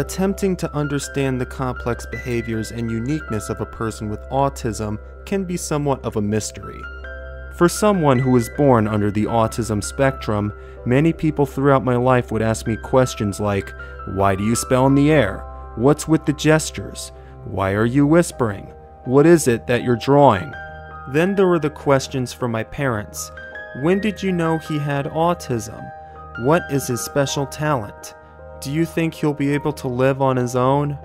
attempting to understand the complex behaviors and uniqueness of a person with autism can be somewhat of a mystery. For someone who was born under the autism spectrum, many people throughout my life would ask me questions like Why do you spell in the air? What's with the gestures? Why are you whispering? What is it that you're drawing? Then there were the questions from my parents When did you know he had autism? What is his special talent? Do you think he'll be able to live on his own?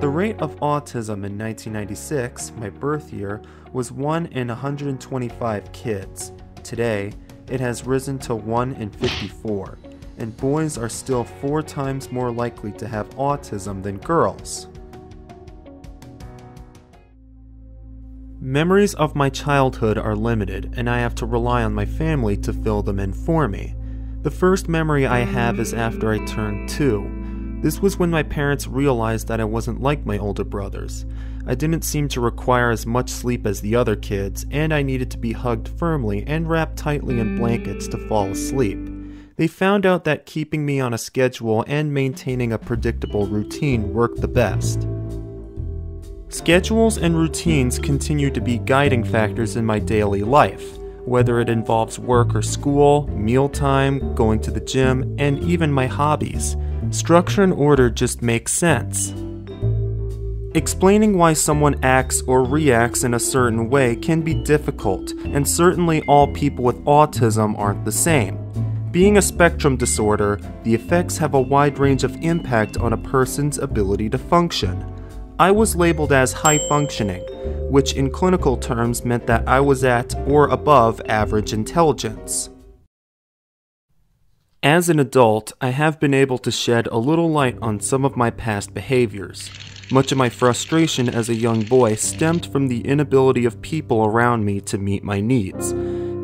The rate of autism in 1996, my birth year, was 1 in 125 kids. Today, it has risen to 1 in 54, and boys are still four times more likely to have autism than girls. Memories of my childhood are limited, and I have to rely on my family to fill them in for me. The first memory I have is after I turned two. This was when my parents realized that I wasn't like my older brothers. I didn't seem to require as much sleep as the other kids, and I needed to be hugged firmly and wrapped tightly in blankets to fall asleep. They found out that keeping me on a schedule and maintaining a predictable routine worked the best. Schedules and routines continue to be guiding factors in my daily life, whether it involves work or school, mealtime, going to the gym, and even my hobbies. Structure and order just make sense. Explaining why someone acts or reacts in a certain way can be difficult, and certainly all people with autism aren't the same. Being a spectrum disorder, the effects have a wide range of impact on a person's ability to function. I was labeled as high functioning, which in clinical terms meant that I was at or above average intelligence. As an adult, I have been able to shed a little light on some of my past behaviors. Much of my frustration as a young boy stemmed from the inability of people around me to meet my needs.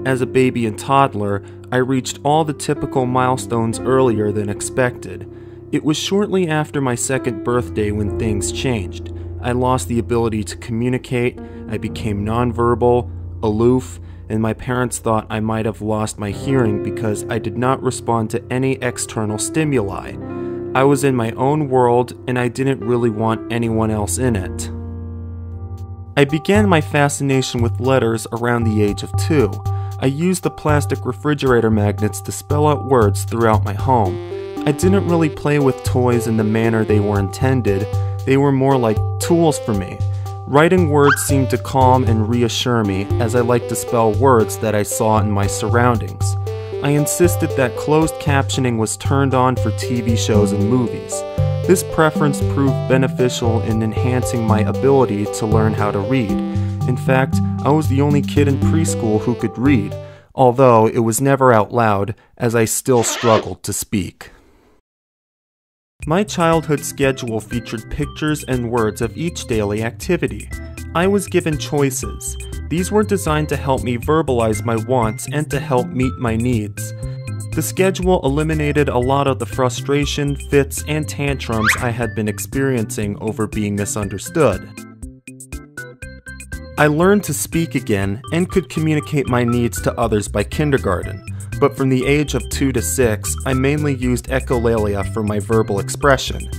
As a baby and toddler, I reached all the typical milestones earlier than expected. It was shortly after my second birthday when things changed. I lost the ability to communicate, I became nonverbal, aloof, and my parents thought I might have lost my hearing because I did not respond to any external stimuli. I was in my own world and I didn't really want anyone else in it. I began my fascination with letters around the age of two. I used the plastic refrigerator magnets to spell out words throughout my home. I didn't really play with toys in the manner they were intended, they were more like tools for me. Writing words seemed to calm and reassure me as I liked to spell words that I saw in my surroundings. I insisted that closed captioning was turned on for TV shows and movies. This preference proved beneficial in enhancing my ability to learn how to read. In fact, I was the only kid in preschool who could read, although it was never out loud, as I still struggled to speak. My childhood schedule featured pictures and words of each daily activity. I was given choices. These were designed to help me verbalize my wants and to help meet my needs. The schedule eliminated a lot of the frustration, fits, and tantrums I had been experiencing over being misunderstood. I learned to speak again and could communicate my needs to others by kindergarten but from the age of 2 to 6, I mainly used echolalia for my verbal expression.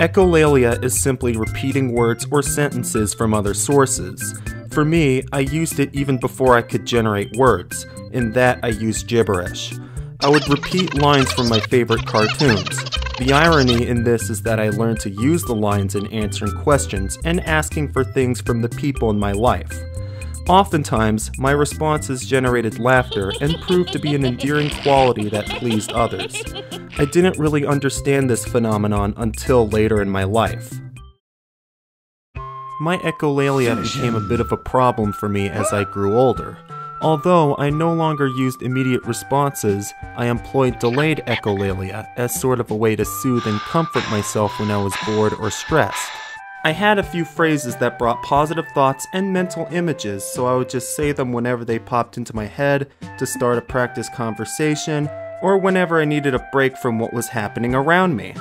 Echolalia is simply repeating words or sentences from other sources. For me, I used it even before I could generate words. In that, I used gibberish. I would repeat lines from my favorite cartoons. The irony in this is that I learned to use the lines in answering questions and asking for things from the people in my life. Oftentimes, my responses generated laughter and proved to be an endearing quality that pleased others. I didn't really understand this phenomenon until later in my life. My echolalia became a bit of a problem for me as I grew older. Although I no longer used immediate responses, I employed delayed echolalia as sort of a way to soothe and comfort myself when I was bored or stressed. I had a few phrases that brought positive thoughts and mental images, so I would just say them whenever they popped into my head to start a practice conversation, or whenever I needed a break from what was happening around me.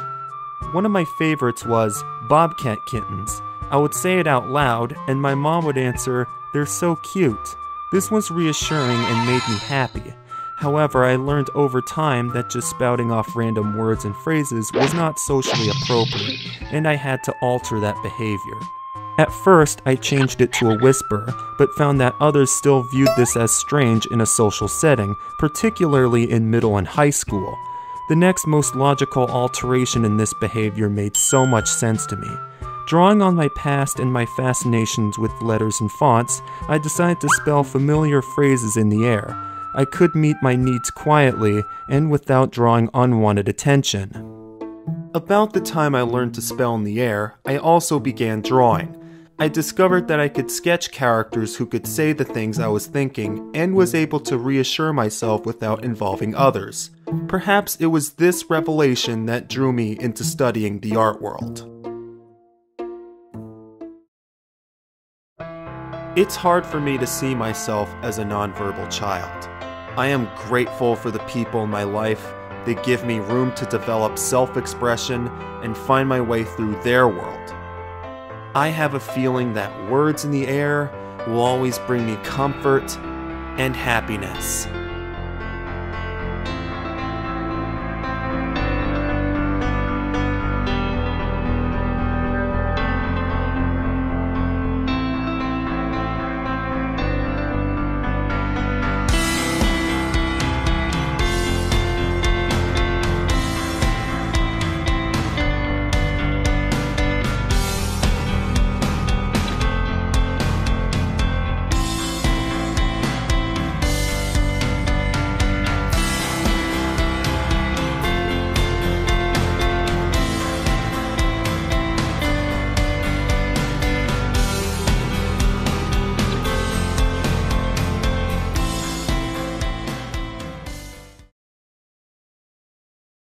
One of my favorites was Bobcat Kittens. I would say it out loud, and my mom would answer, They're so cute. This was reassuring and made me happy. However, I learned over time that just spouting off random words and phrases was not socially appropriate, and I had to alter that behavior. At first, I changed it to a whisper, but found that others still viewed this as strange in a social setting, particularly in middle and high school. The next most logical alteration in this behavior made so much sense to me. Drawing on my past and my fascinations with letters and fonts, I decided to spell familiar phrases in the air. I could meet my needs quietly and without drawing unwanted attention. About the time I learned to spell in the air, I also began drawing. I discovered that I could sketch characters who could say the things I was thinking and was able to reassure myself without involving others. Perhaps it was this revelation that drew me into studying the art world. It's hard for me to see myself as a nonverbal child. I am grateful for the people in my life that give me room to develop self expression and find my way through their world. I have a feeling that words in the air will always bring me comfort and happiness.